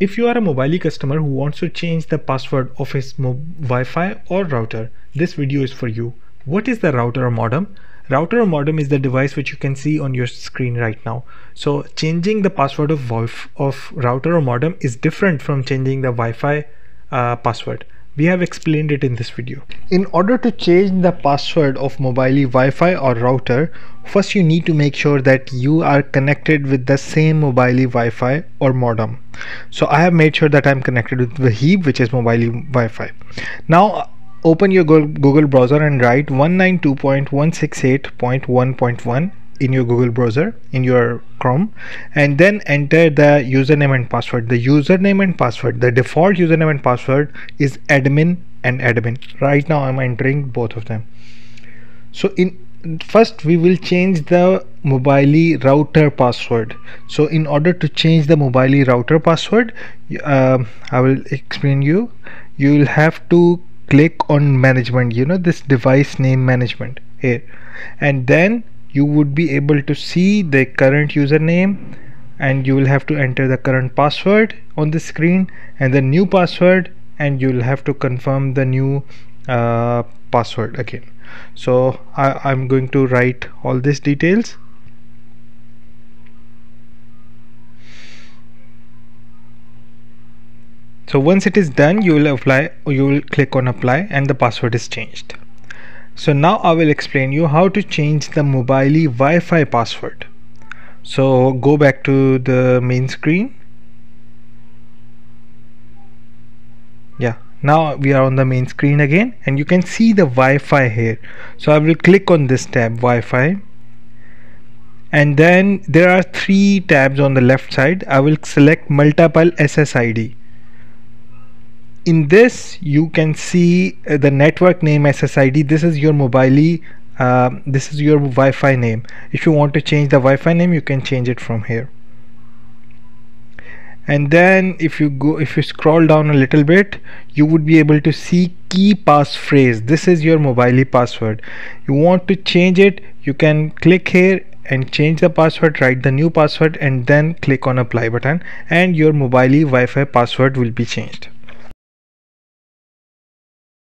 If you are a Mobily customer who wants to change the password of his Wi-Fi or router, this video is for you. What is the router or modem? Router or modem is the device which you can see on your screen right now. So changing the password of, of router or modem is different from changing the Wi-Fi uh, password. We have explained it in this video. In order to change the password of Mobily Wi-Fi or router, first you need to make sure that you are connected with the same Mobily Wi-Fi or modem. So I have made sure that I'm connected with Vahib which is Mobily Wi-Fi. Now open your Google browser and write 192.168.1.1 in your Google browser in your Chrome and then enter the username and password. The username and password the default username and password is admin and admin. Right now I'm entering both of them. So in first we will change the Mobily router password. So in order to change the Mobily router password uh, I will explain you. You will have to click on management you know this device name management here. And then you would be able to see the current username and you will have to enter the current password on the screen and the new password and you will have to confirm the new uh, password again. So I, am going to write all these details. So once it is done you will apply you will click on apply and the password is changed so now I will explain you how to change the Mobily Wi-Fi password. So go back to the main screen. Yeah now we are on the main screen again and you can see the Wi-Fi here. So I will click on this tab Wi-Fi. And then there are three tabs on the left side. I will select multiple SSID in this you can see uh, the network name SSID this is your Mobily uh, this is your Wi-Fi name. If you want to change the Wi-Fi name you can change it from here. And then if you go if you scroll down a little bit you would be able to see key passphrase. This is your Mobily password. You want to change it you can click here and change the password write the new password and then click on apply button and your Mobily Wi-Fi password will be changed